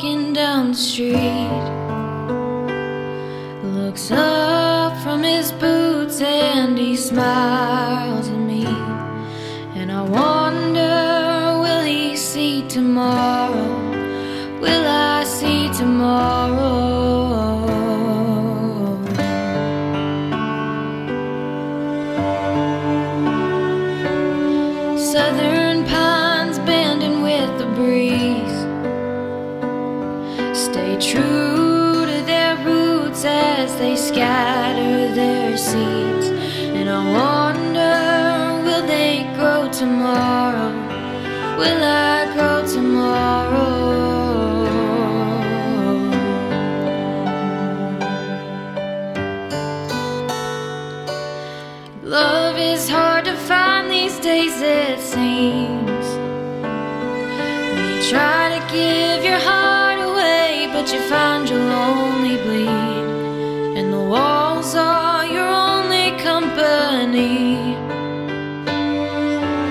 walking down the street looks up from his boots and he smiles at me. And I wonder, will he see tomorrow? Will I see tomorrow? Stay true to their roots as they scatter their seeds And I wonder, will they grow tomorrow? Will I only bleed. And the walls are your only company.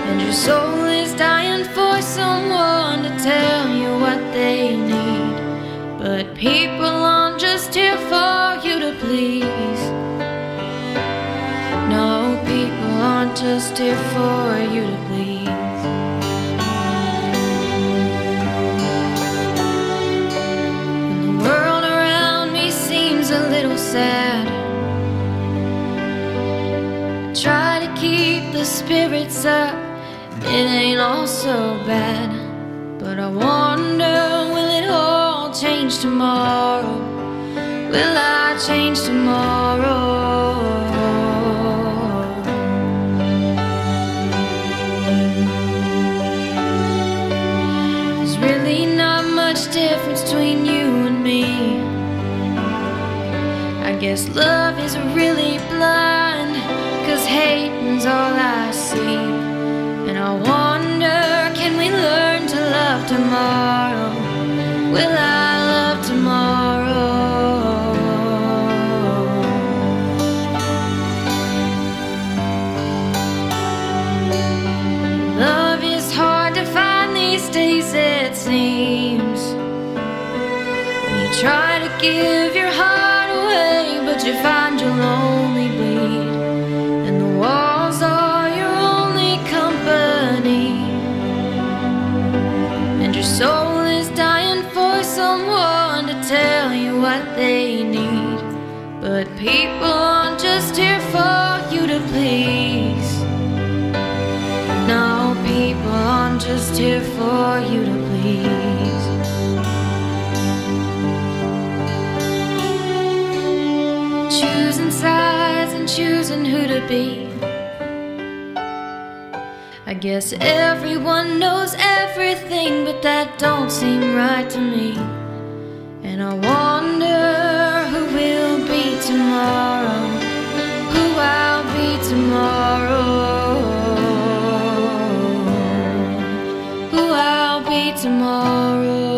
And your soul is dying for someone to tell you what they need. But people aren't just here for you to please. No, people aren't just here for sad, try to keep the spirits up. It ain't all so bad, but I wonder, will it all change tomorrow? Will I change tomorrow? There's really not much difference between you and me. Guess love is really blind, cause hating's all I see. And I wonder, can we learn to love tomorrow? Will I love tomorrow? Love is hard to find these days, it seems. When you try to give your heart you find you'll only bleed. And the walls are your only company. And your soul is dying for someone to tell you what they need. But people aren't just here for you to please. No, people aren't just here for choosing who to be. I guess everyone knows everything, but that don't seem right to me. And I wonder who will be tomorrow, who I'll be tomorrow, who I'll be tomorrow.